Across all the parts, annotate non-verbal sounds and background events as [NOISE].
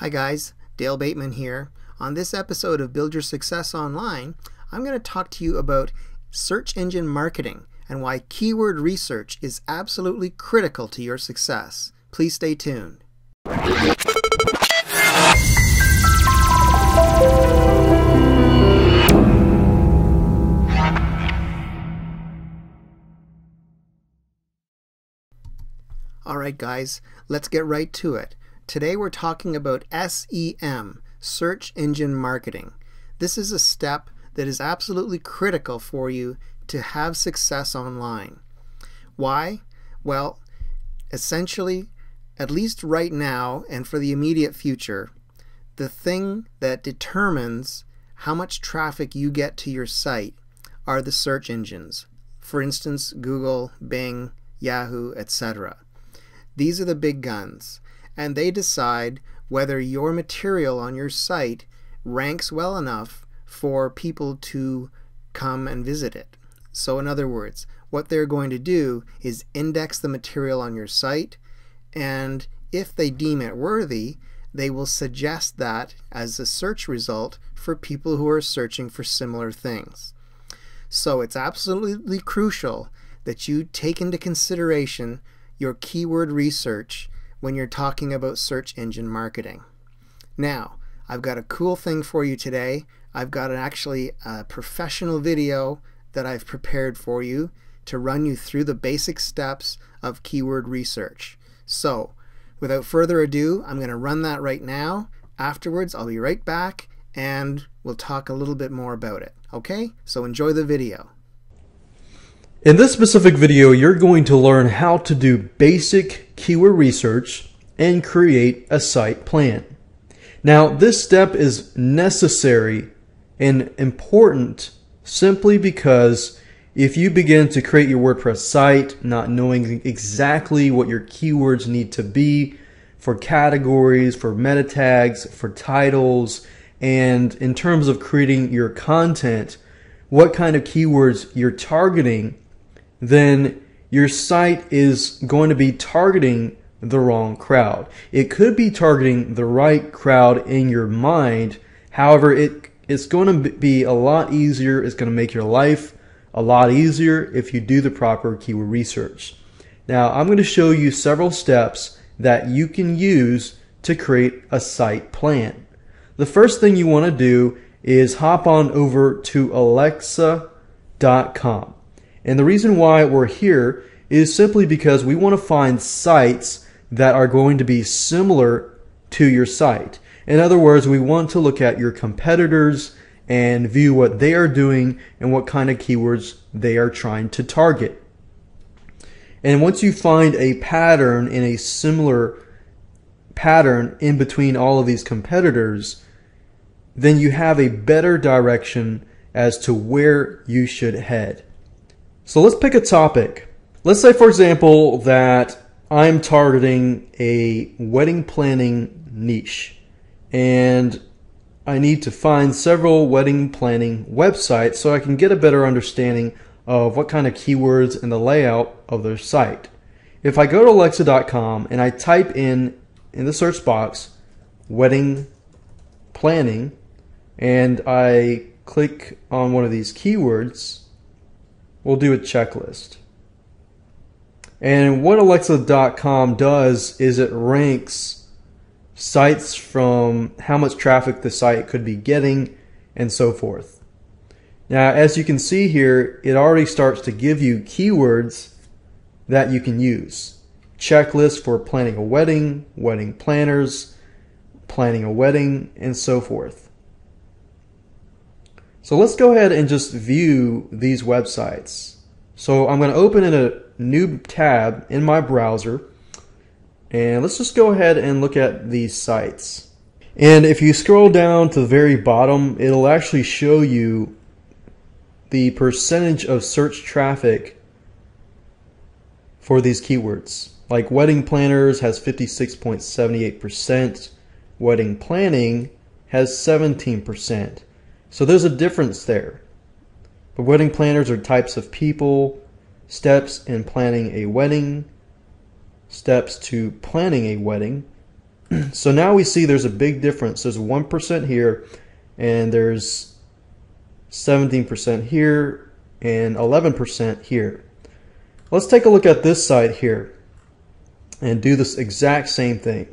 Hi guys, Dale Bateman here. On this episode of Build Your Success Online, I'm going to talk to you about search engine marketing and why keyword research is absolutely critical to your success. Please stay tuned. Alright guys, let's get right to it. Today we're talking about SEM, Search Engine Marketing. This is a step that is absolutely critical for you to have success online. Why? Well, essentially, at least right now and for the immediate future, the thing that determines how much traffic you get to your site are the search engines. For instance, Google, Bing, Yahoo, etc. These are the big guns, and they decide whether your material on your site ranks well enough for people to come and visit it. So in other words, what they're going to do is index the material on your site, and if they deem it worthy, they will suggest that as a search result for people who are searching for similar things. So it's absolutely crucial that you take into consideration your keyword research when you're talking about search engine marketing. Now, I've got a cool thing for you today. I've got an actually a professional video that I've prepared for you to run you through the basic steps of keyword research. So, without further ado, I'm going to run that right now. Afterwards, I'll be right back and we'll talk a little bit more about it. Okay? So enjoy the video. In this specific video, you're going to learn how to do basic keyword research and create a site plan. Now, this step is necessary and important simply because if you begin to create your WordPress site not knowing exactly what your keywords need to be for categories, for meta tags, for titles, and in terms of creating your content, what kind of keywords you're targeting, then your site is going to be targeting the wrong crowd. It could be targeting the right crowd in your mind. However, it it's going to be a lot easier. It's going to make your life a lot easier if you do the proper keyword research. Now, I'm going to show you several steps that you can use to create a site plan. The first thing you want to do is hop on over to alexa.com. And the reason why we're here is simply because we want to find sites that are going to be similar to your site. In other words, we want to look at your competitors and view what they are doing and what kind of keywords they are trying to target. And once you find a pattern in a similar pattern in between all of these competitors, then you have a better direction as to where you should head. So let's pick a topic. Let's say, for example, that I'm targeting a wedding planning niche and I need to find several wedding planning websites so I can get a better understanding of what kind of keywords and the layout of their site. If I go to alexa.com and I type in in the search box wedding planning and I click on one of these keywords, we'll do a checklist. And what Alexa.com does is it ranks sites from how much traffic the site could be getting and so forth. Now, as you can see here, it already starts to give you keywords that you can use. Checklist for planning a wedding, wedding planners, planning a wedding, and so forth. So let's go ahead and just view these websites. So I'm going to open in a new tab in my browser and let's just go ahead and look at these sites. And if you scroll down to the very bottom, it'll actually show you the percentage of search traffic for these keywords. Like wedding planners has 56.78%, wedding planning has 17%. So there's a difference there. But wedding planners are types of people, steps in planning a wedding, steps to planning a wedding, [CLEARS THROAT] so now we see there's a big difference. There's 1% here, and there's 17% here, and 11% here. Let's take a look at this side here and do this exact same thing.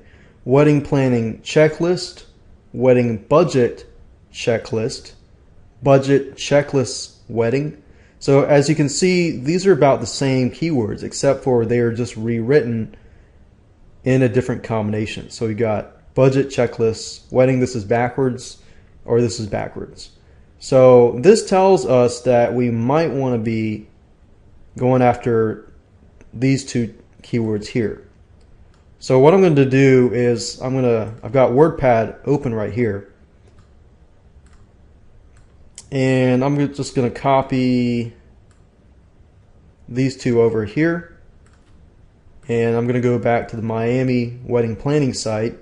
Wedding planning checklist, wedding budget checklist, budget checklist wedding. So as you can see, these are about the same keywords except for they are just rewritten in a different combination. So we got budget checklist, wedding this is backwards or this is backwards. So this tells us that we might want to be going after these two keywords here. So what I'm going to do is I'm going to, I've got WordPad open right here. And I'm just going to copy these two over here. And I'm going to go back to the Miami wedding planning site.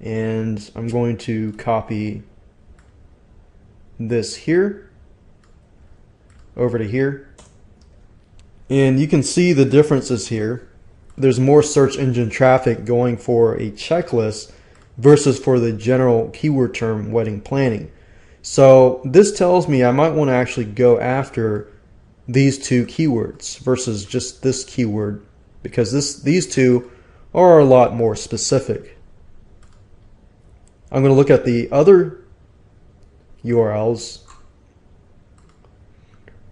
And I'm going to copy this here over to here. And you can see the differences here. There's more search engine traffic going for a checklist versus for the general keyword term wedding planning. So this tells me I might want to actually go after these two keywords versus just this keyword because this these two are a lot more specific. I'm going to look at the other URLs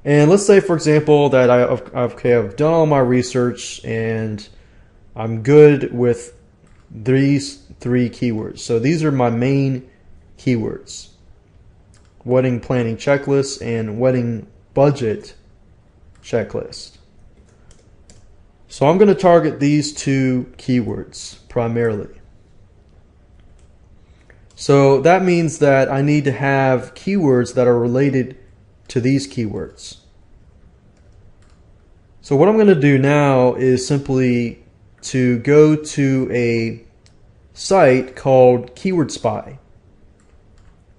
and let's say, for example, that I, okay, I've done all my research and I'm good with these three keywords. So these are my main keywords. Wedding planning checklist and wedding budget checklist. So I'm going to target these two keywords primarily. So that means that I need to have keywords that are related to these keywords. So what I'm going to do now is simply to go to a site called Keyword Spy.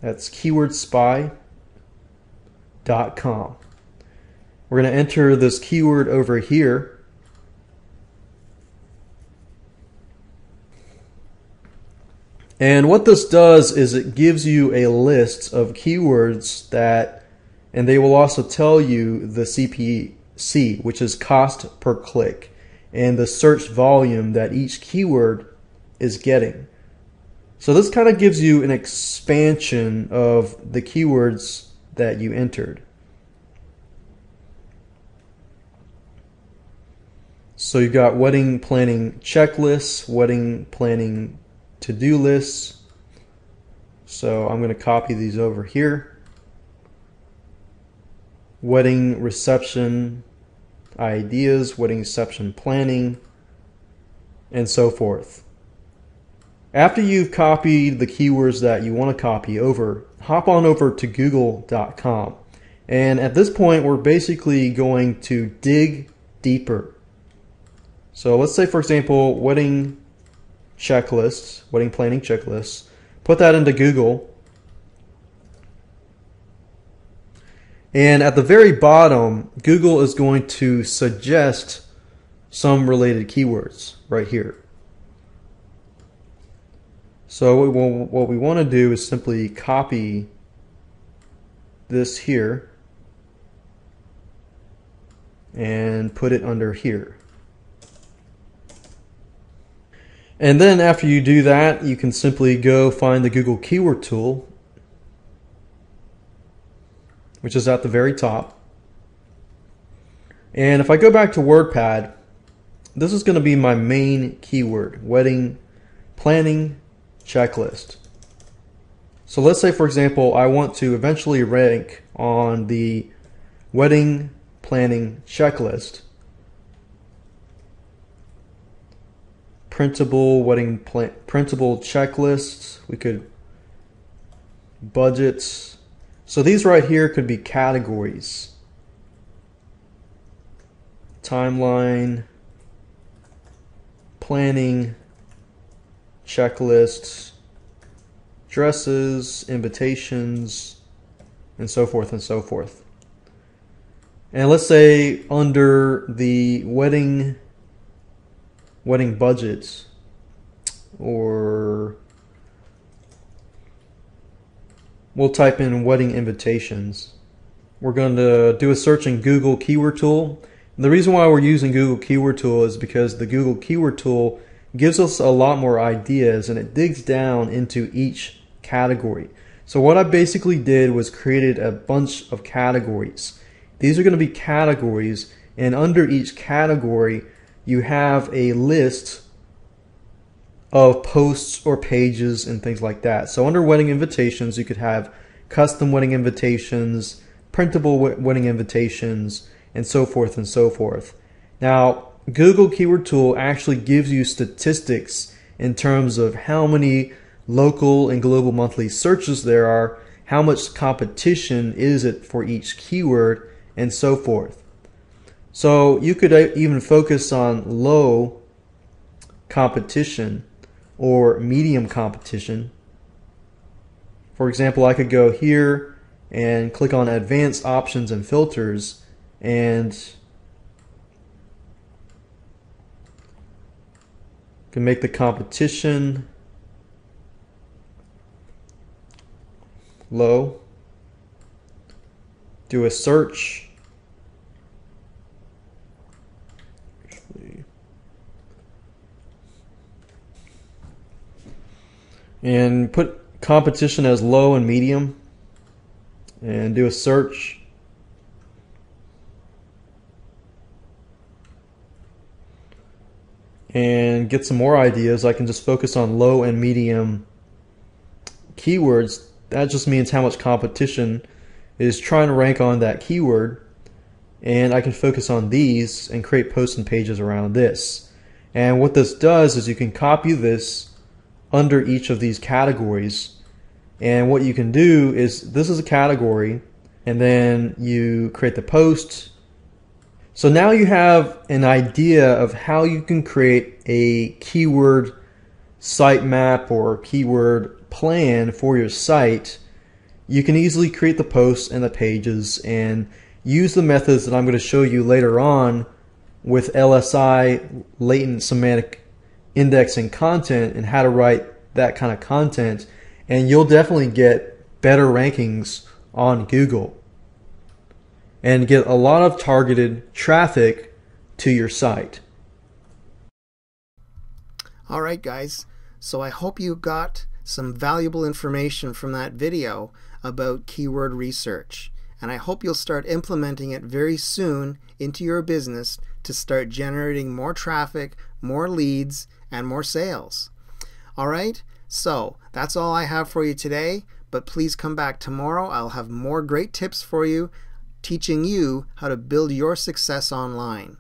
That's keywordspy.com. We're going to enter this keyword over here. And what this does is it gives you a list of keywords that and they will also tell you the CPC, which is cost per click, and the search volume that each keyword is getting. So this kind of gives you an expansion of the keywords that you entered. So you've got wedding planning checklists, wedding planning to-do lists. So I'm going to copy these over here wedding reception ideas, wedding reception planning, and so forth. After you've copied the keywords that you want to copy over, hop on over to google.com. And at this point, we're basically going to dig deeper. So let's say, for example, wedding checklists, wedding planning checklists. Put that into Google And at the very bottom, Google is going to suggest some related keywords right here. So what we want to do is simply copy this here and put it under here. And then after you do that, you can simply go find the Google Keyword Tool which is at the very top. And if I go back to WordPad, this is going to be my main keyword, wedding planning checklist. So let's say, for example, I want to eventually rank on the wedding planning checklist. Printable wedding plan printable checklists. We could budgets so these right here could be categories. Timeline, planning, checklists, dresses, invitations, and so forth and so forth. And let's say under the wedding wedding budgets, or we'll type in wedding invitations. We're going to do a search in Google Keyword Tool. And the reason why we're using Google Keyword Tool is because the Google Keyword Tool gives us a lot more ideas and it digs down into each category. So what I basically did was created a bunch of categories. These are going to be categories and under each category you have a list of posts or pages and things like that. So under wedding invitations you could have custom wedding invitations, printable wedding invitations, and so forth and so forth. Now Google Keyword Tool actually gives you statistics in terms of how many local and global monthly searches there are, how much competition is it for each keyword, and so forth. So you could even focus on low competition or medium competition. For example, I could go here and click on advanced options and filters and can make the competition low, do a search, and put competition as low and medium. And do a search. And get some more ideas. I can just focus on low and medium keywords that just means how much competition is trying to rank on that keyword. And I can focus on these and create posts and pages around this. And what this does is you can copy this under each of these categories. And what you can do is this is a category, and then you create the post. So now you have an idea of how you can create a keyword sitemap or keyword plan for your site, you can easily create the posts and the pages and use the methods that I'm going to show you later on with LSI, latent semantic indexing content, and how to write that kind of content. And you'll definitely get better rankings on Google and get a lot of targeted traffic to your site. All right, guys. So I hope you got some valuable information from that video about keyword research. And I hope you'll start implementing it very soon into your business to start generating more traffic, more leads, and more sales. All right, so that's all I have for you today. But please come back tomorrow. I'll have more great tips for you teaching you how to build your success online.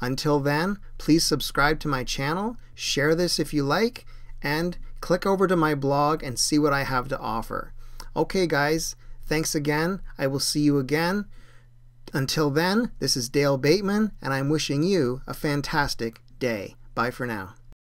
Until then, please subscribe to my channel, share this if you like, and click over to my blog and see what I have to offer. Okay, guys, thanks again. I will see you again. Until then, this is Dale Bateman, and I'm wishing you a fantastic day. Bye for now.